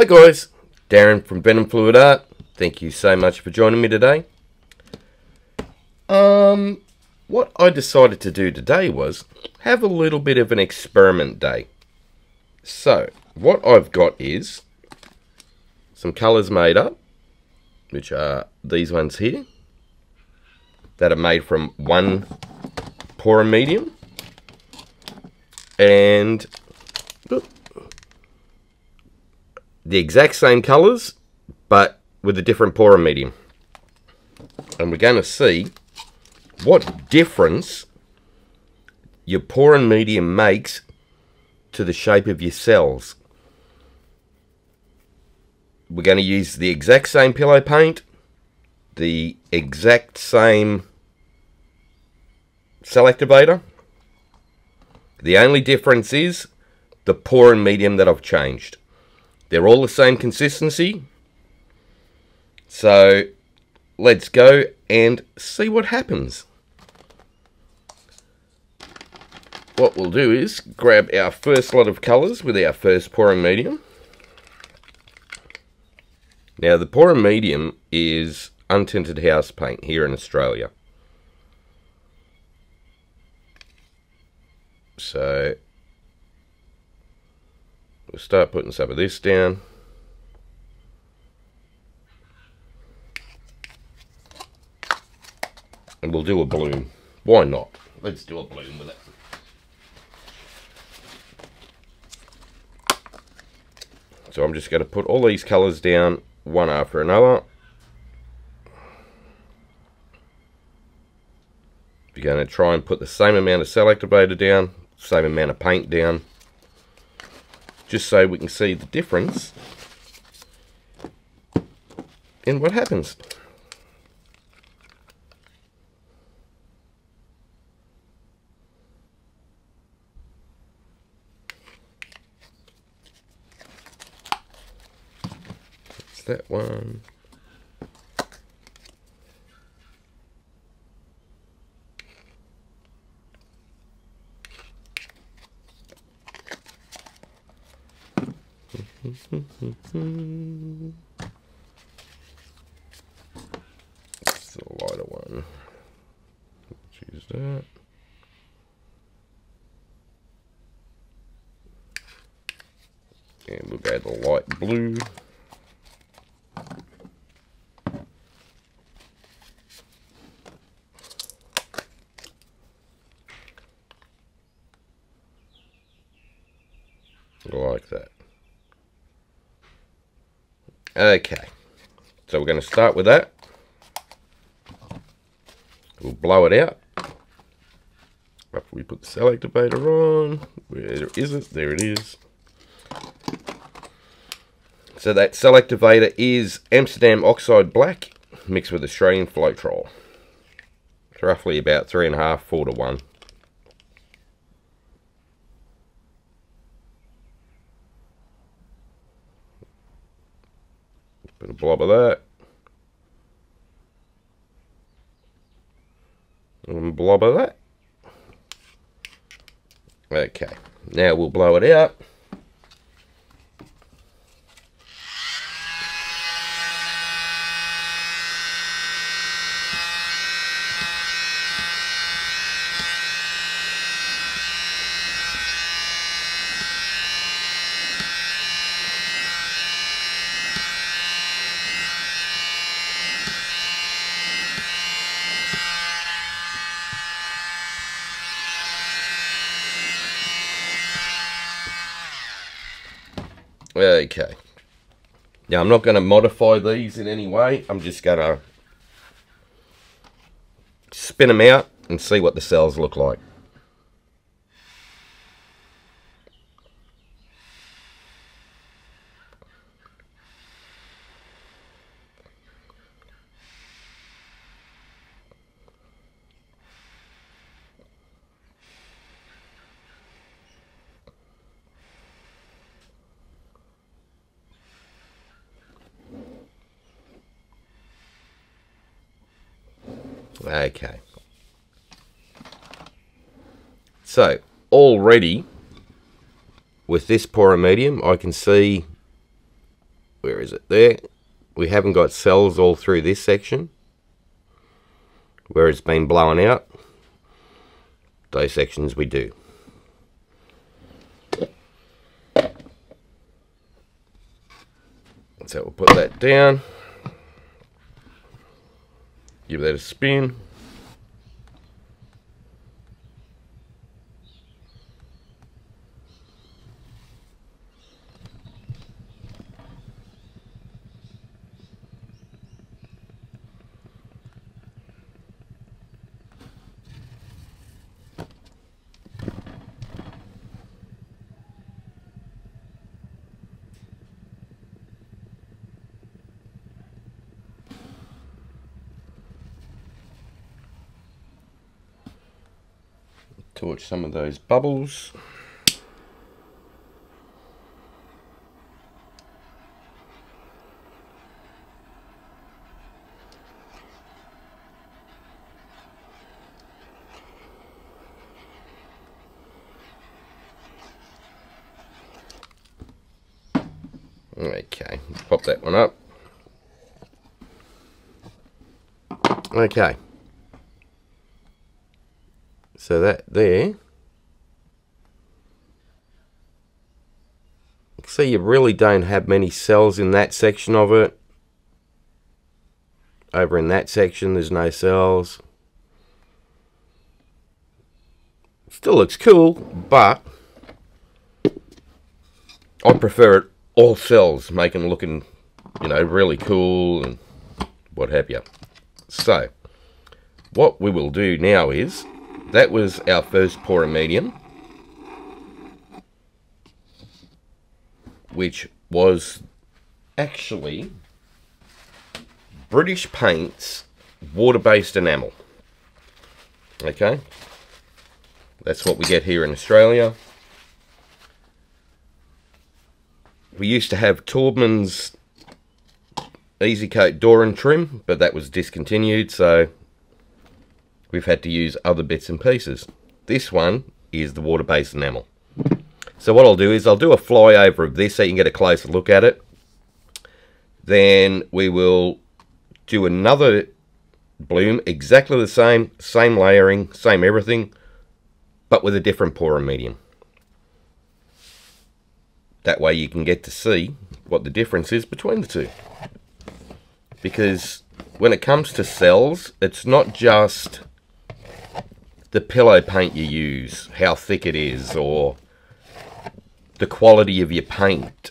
Hi guys, Darren from Venom Fluid Art. Thank you so much for joining me today. Um, what I decided to do today was have a little bit of an experiment day. So, what I've got is some colours made up, which are these ones here, that are made from one pour medium. And the exact same colours, but with a different pour medium. And we're going to see what difference your pouring medium makes to the shape of your cells. We're going to use the exact same pillow paint, the exact same cell activator. The only difference is the pouring medium that I've changed. They're all the same consistency. So let's go and see what happens. What we'll do is grab our first lot of colours with our first pouring medium. Now the pouring medium is untinted house paint here in Australia. So we'll start putting some of this down. And we'll do a balloon. Why not? Let's do a balloon with it. So I'm just going to put all these colours down one after another. You're going to try and put the same amount of cell activator down, same amount of paint down, just so we can see the difference in what happens. that one. It's a lighter one. Choose that. And we'll go the light blue. like that. Okay, so we're going to start with that. We'll blow it out. After we put the cell activator on, where is it? There it is. So that cell activator is Amsterdam Oxide Black mixed with Australian Floetrol. It's roughly about three and a half, four to one. Put a blob of that. And blob of that. Okay, now we'll blow it out. Okay. Now, I'm not going to modify these in any way. I'm just going to spin them out and see what the cells look like. Okay. So, already with this pouring medium, I can see where is it? There. We haven't got cells all through this section where it's been blown out. Those sections we do. So we'll put that down. Give that a spin. Torch some of those bubbles. Okay, pop that one up. Okay. So that there. See, you really don't have many cells in that section of it. Over in that section, there's no cells. Still looks cool, but I prefer it all cells, making looking, you know, really cool and what have you. So, what we will do now is that was our first pour medium, which was actually British Paints water-based enamel. Okay, that's what we get here in Australia. We used to have Taubman's Easy Coat Door and Trim, but that was discontinued, so we've had to use other bits and pieces. This one is the water-based enamel. So what I'll do is I'll do a flyover of this so you can get a closer look at it. Then we will do another bloom, exactly the same, same layering, same everything, but with a different pouring medium. That way you can get to see what the difference is between the two. Because when it comes to cells, it's not just the pillow paint you use, how thick it is, or the quality of your paint,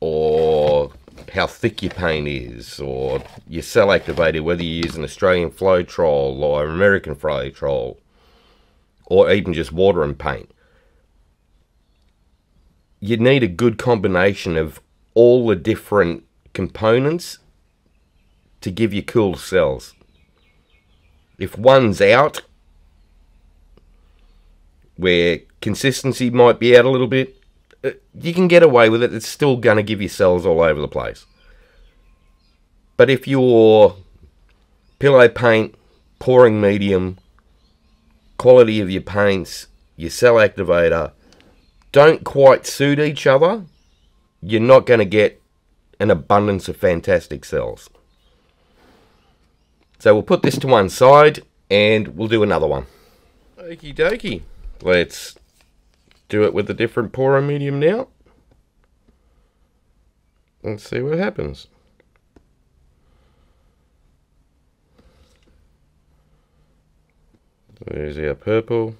or how thick your paint is, or your cell activator, whether you use an Australian Floetrol or an American Floetrol, or even just water and paint. You need a good combination of all the different components to give you cool cells. If one's out, where consistency might be out a little bit, uh, you can get away with it. It's still going to give you cells all over the place. But if your pillow paint, pouring medium, quality of your paints, your cell activator don't quite suit each other, you're not going to get an abundance of fantastic cells. So we'll put this to one side and we'll do another one. Okie dokie. Let's do it with a different pourer medium now. Let's see what happens. There's our purple.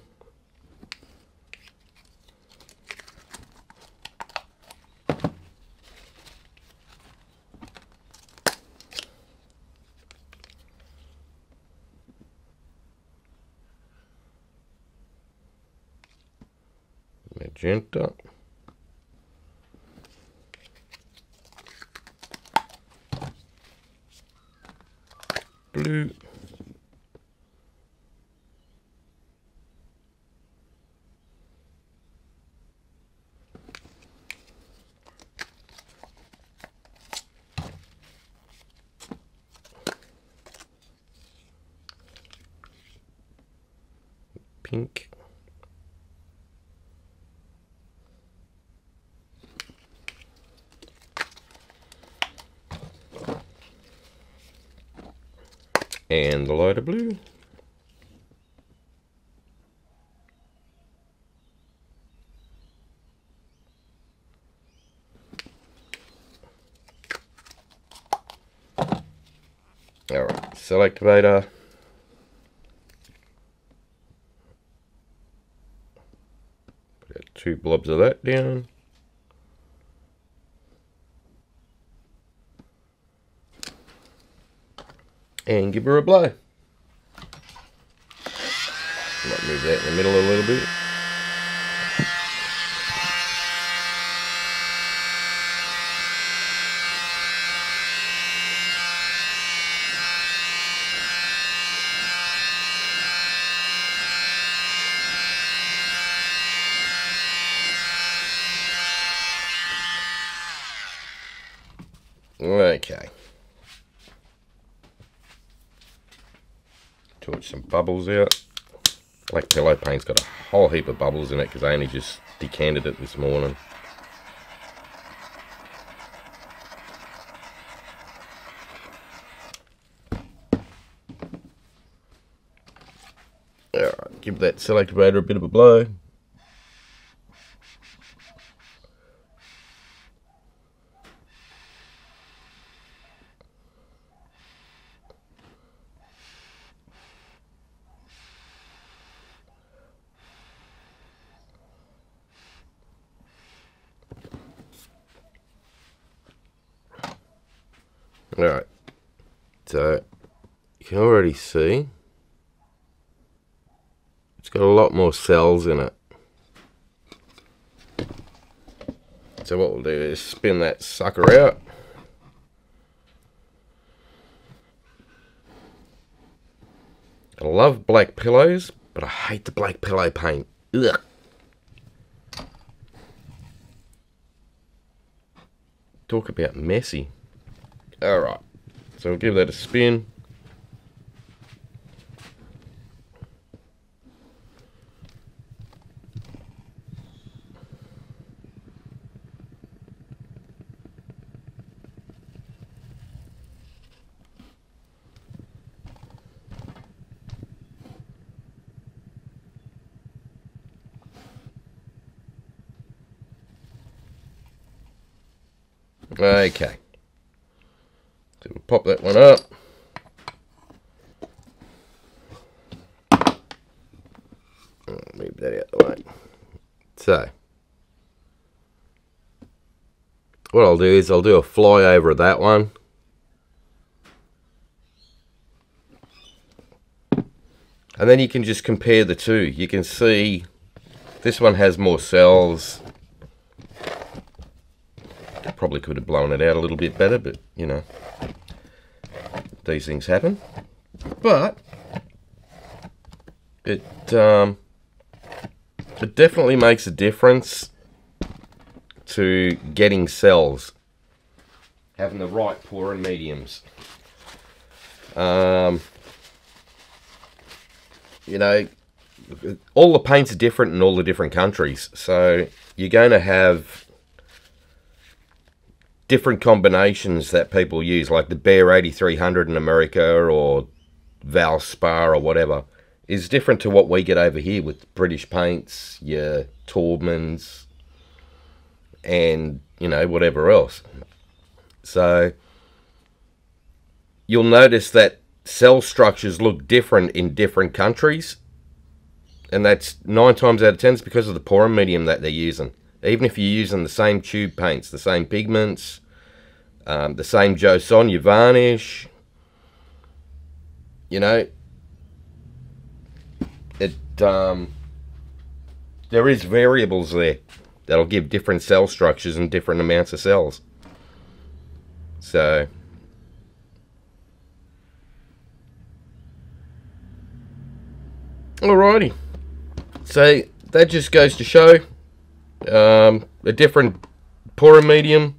Magenta. Blue. Pink. And the lighter blue. Alright, cell activator. Put two blobs of that down. And give her a blow. Might move that in the middle a little bit. Okay. Torch some bubbles out. Black pillow paint's got a whole heap of bubbles in it because I only just decanted it this morning. Alright, give that cell activator a bit of a blow. Alright, so you can already see it's got a lot more cells in it. So what we'll do is spin that sucker out. I love black pillows, but I hate the black pillow paint. Ugh. Talk about messy. Alright, so we'll give that a spin. Okay. Pop that one up. Oh, move that out the way. So, what I'll do is I'll do a flyover of that one. And then you can just compare the two. You can see this one has more cells probably could have blown it out a little bit better, but you know, these things happen. But it um, it definitely makes a difference to getting cells, having the right pouring mediums. Um, you know, all the paints are different in all the different countries, so you're going to have different combinations that people use, like the Behr 8300 in America or Valspar or whatever, is different to what we get over here with British paints, your Taubmans, and, you know, whatever else. So, you'll notice that cell structures look different in different countries. And that's nine times out of ten, it's because of the pouring medium that they're using even if you're using the same tube paints, the same pigments, um, the same Joson, Sonja varnish, you know, it um, there is variables there that'll give different cell structures and different amounts of cells. So, alrighty. So that just goes to show um, a different pouring medium.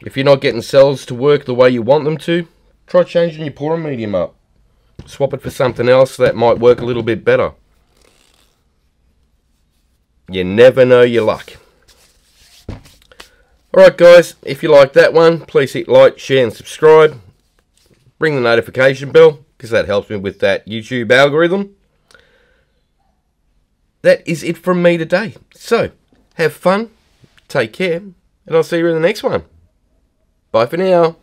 If you're not getting cells to work the way you want them to, try changing your pouring medium up. Swap it for something else that might work a little bit better. You never know your luck. Alright guys, if you like that one, please hit like, share and subscribe. ring the notification bell because that helps me with that YouTube algorithm. That is it from me today. So, have fun, take care, and I'll see you in the next one. Bye for now.